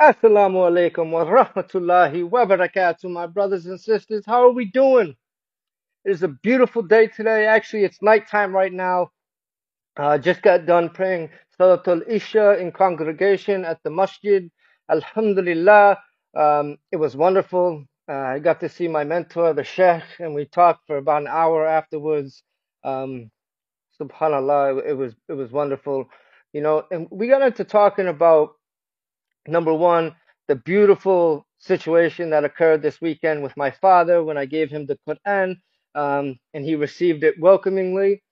Assalamu alaikum wa rahmatullahi wa barakatuh, my brothers and sisters. How are we doing? It is a beautiful day today. Actually, it's nighttime right now. Uh, just got done praying Salatul Isha in congregation at the masjid. Alhamdulillah. Um, it was wonderful. Uh, I got to see my mentor, the Sheikh, and we talked for about an hour afterwards. Um, subhanallah, it, it was it was wonderful. You know, and we got into talking about Number one, the beautiful situation that occurred this weekend with my father when I gave him the Quran um, and he received it welcomingly.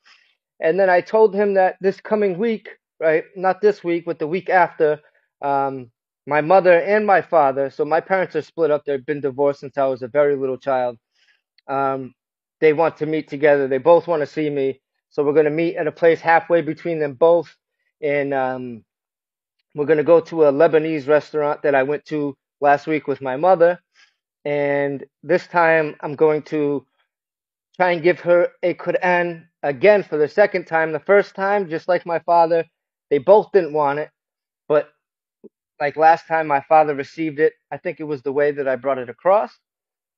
And then I told him that this coming week, right, not this week, but the week after, um, my mother and my father, so my parents are split up, they've been divorced since I was a very little child. Um, they want to meet together. They both want to see me. So we're going to meet at a place halfway between them both. in um, we're going to go to a Lebanese restaurant that I went to last week with my mother. And this time I'm going to try and give her a Quran again for the second time. The first time, just like my father, they both didn't want it. But like last time, my father received it. I think it was the way that I brought it across.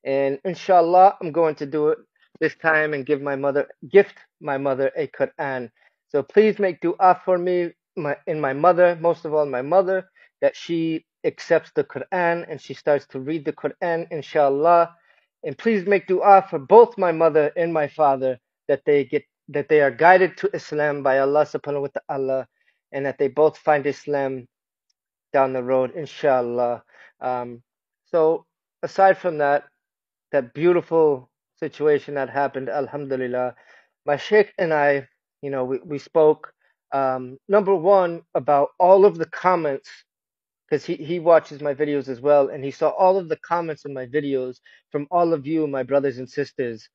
And inshallah, I'm going to do it this time and give my mother, gift my mother a Quran. So please make dua for me my in my mother, most of all my mother, that she accepts the Quran and she starts to read the Quran, inshallah. And please make dua for both my mother and my father that they get that they are guided to Islam by Allah subhanahu wa ta'ala and that they both find Islam down the road, inshallah. Um, so aside from that, that beautiful situation that happened, alhamdulillah, my sheikh and I, you know, we, we spoke um, number one about all of the comments because he, he watches my videos as well and he saw all of the comments in my videos from all of you my brothers and sisters.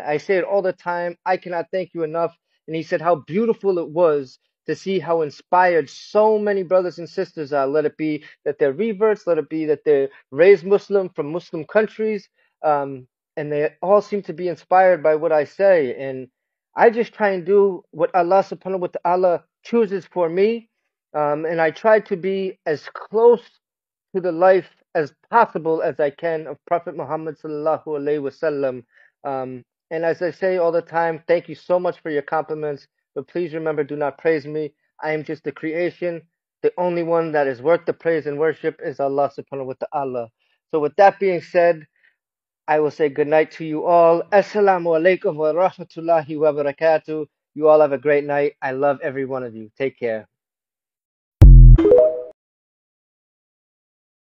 I say it all the time i cannot thank you enough and he said how beautiful it was to see how inspired so many brothers and sisters are let it be that they're reverts let it be that they're raised muslim from muslim countries um, and they all seem to be inspired by what i say and I just try and do what Allah subhanahu wa ta'ala chooses for me. Um, and I try to be as close to the life as possible as I can of Prophet Muhammad sallallahu alaihi wasallam. Um, and as I say all the time, thank you so much for your compliments. But please remember, do not praise me. I am just a creation. The only one that is worth the praise and worship is Allah subhanahu wa ta'ala. So with that being said, I will say good night to you all. Assalamu alaikum wa rahmatullahi wa barakatuh. You all have a great night. I love every one of you. Take care.